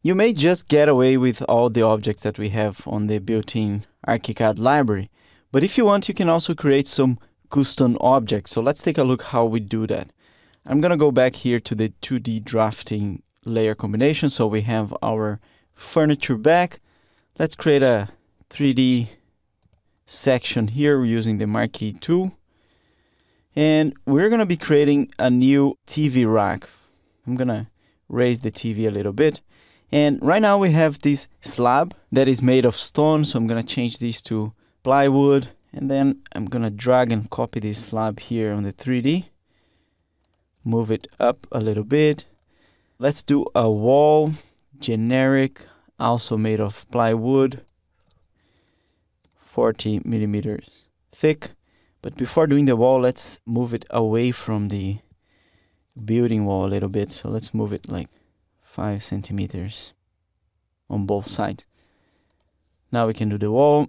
You may just get away with all the objects that we have on the built-in ArchiCAD library, but if you want, you can also create some custom objects. So let's take a look how we do that. I'm gonna go back here to the 2D drafting layer combination. So we have our furniture back. Let's create a 3D section here using the Marquee tool. And we're gonna be creating a new TV rack. I'm gonna raise the TV a little bit. And right now we have this slab that is made of stone. So I'm going to change this to plywood. And then I'm going to drag and copy this slab here on the 3D. Move it up a little bit. Let's do a wall, generic, also made of plywood, 40 millimeters thick. But before doing the wall, let's move it away from the building wall a little bit. So let's move it like 5 centimeters on both sides. Now we can do the wall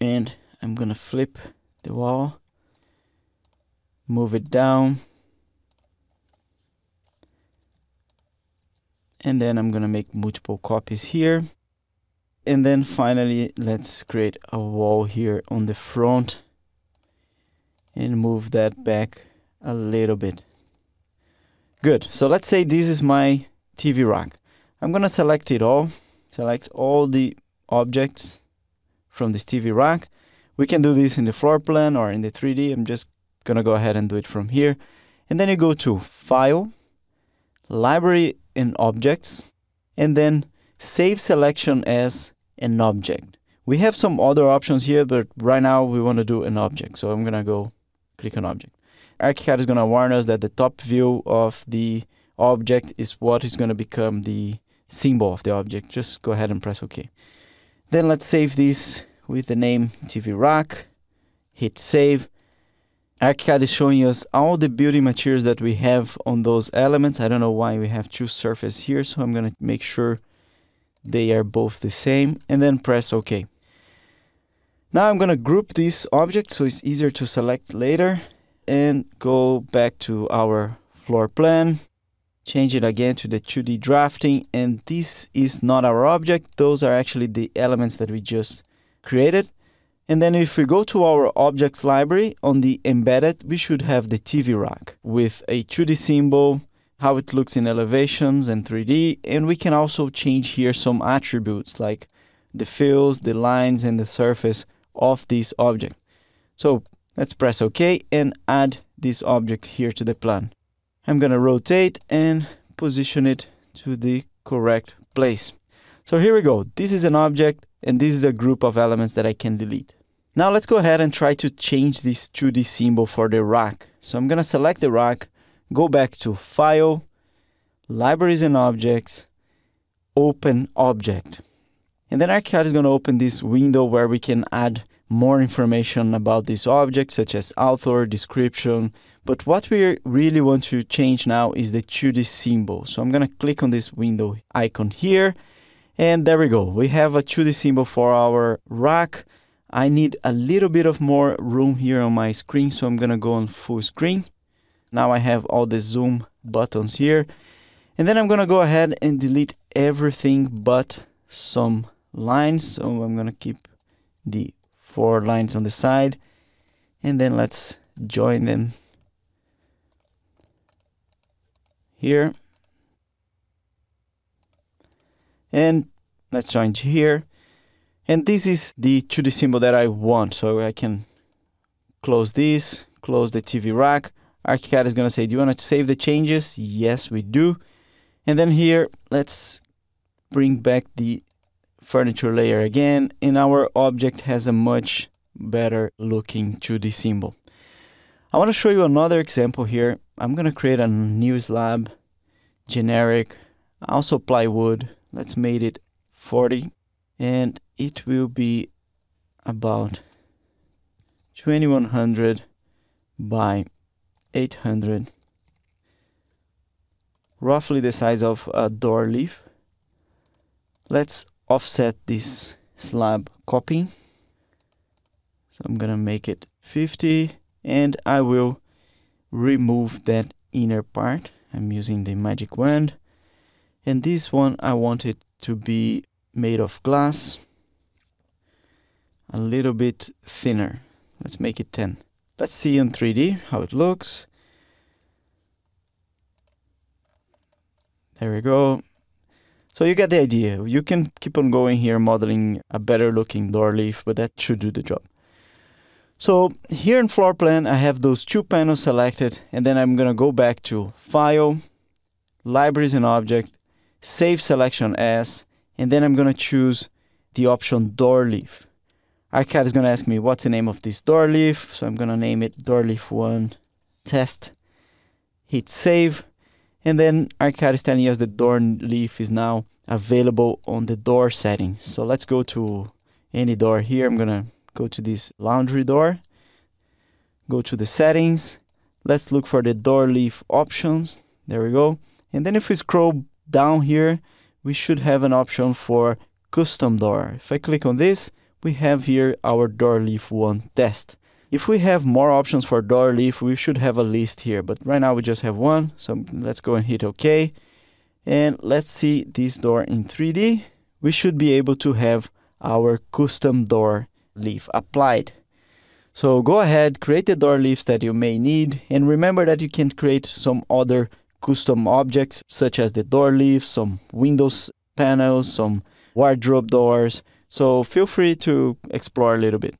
and I'm gonna flip the wall, move it down, and then I'm gonna make multiple copies here. And then finally, let's create a wall here on the front and move that back a little bit. Good, so let's say this is my TV rack. I'm going to select it all, select all the objects from this TV rack. We can do this in the floor plan or in the 3D. I'm just going to go ahead and do it from here. And then you go to File, Library and Objects, and then Save Selection as an object. We have some other options here, but right now we want to do an object. So I'm going to go click on Object. ArchiCAD is going to warn us that the top view of the object is what is going to become the symbol of the object. Just go ahead and press OK. Then let's save this with the name TV Rack. Hit Save. ArchiCAD is showing us all the building materials that we have on those elements. I don't know why we have two surfaces here, so I'm going to make sure they are both the same and then press OK. Now I'm going to group these objects so it's easier to select later and go back to our floor plan change it again to the 2D drafting and this is not our object. Those are actually the elements that we just created. And then if we go to our objects library on the embedded we should have the TV rack with a 2D symbol how it looks in elevations and 3D and we can also change here some attributes like the fills the lines and the surface of this object. So let's press OK and add this object here to the plan I'm to rotate and position it to the correct place. So here we go. This is an object and this is a group of elements that I can delete. Now let's go ahead and try to change this 2D symbol for the rack. So I'm to select the rack, go back to File, Libraries and Objects, Open Object. And then ArchiCAD is to open this window where we can add more information about this object, such as author, description, but what we really want to change now is the 2D symbol. So I'm going to click on this window icon here. And there we go. We have a 2D symbol for our rack. I need a little bit of more room here on my screen. So I'm going to go on full screen. Now I have all the zoom buttons here. And then I'm going to go ahead and delete everything but some lines. So I'm going to keep the four lines on the side. And then let's join them here. And let's join here. And this is the 2D symbol that I want. So I can close this, close the TV rack. ArchiCAD is going to say, do you want to save the changes? Yes, we do. And then here, let's bring back the furniture layer again. And our object has a much better looking 2D symbol. I want to show you another example here. I'm going to create a new slab, generic, also plywood. Let's make it 40 and it will be about 2100 by 800 roughly the size of a door leaf let's offset this slab copying so I'm gonna make it 50 and I will remove that inner part. I'm using the magic wand. And this one I want it to be made of glass. A little bit thinner. Let's make it 10. Let's see in 3D how it looks. There we go. So you get the idea. You can keep on going here modeling a better looking door leaf, but that should do the job. So here in floor plan, I have those two panels selected, and then I'm gonna go back to File, Libraries and Object, Save Selection As, and then I'm gonna choose the option Door Leaf. ArchiCAD is gonna ask me what's the name of this door leaf, so I'm gonna name it Door Leaf 1 Test. Hit Save, and then ArchiCAD is telling us the door leaf is now available on the door settings. So let's go to any door here. I'm gonna go to this laundry door, go to the settings. Let's look for the door leaf options. There we go. And then if we scroll down here, we should have an option for custom door. If I click on this, we have here our door leaf one test. If we have more options for door leaf, we should have a list here, but right now we just have one. So let's go and hit OK. And let's see this door in 3D. We should be able to have our custom door leaf applied. So go ahead, create the door leaves that you may need, and remember that you can create some other custom objects such as the door leaves, some windows panels, some wardrobe doors. So feel free to explore a little bit.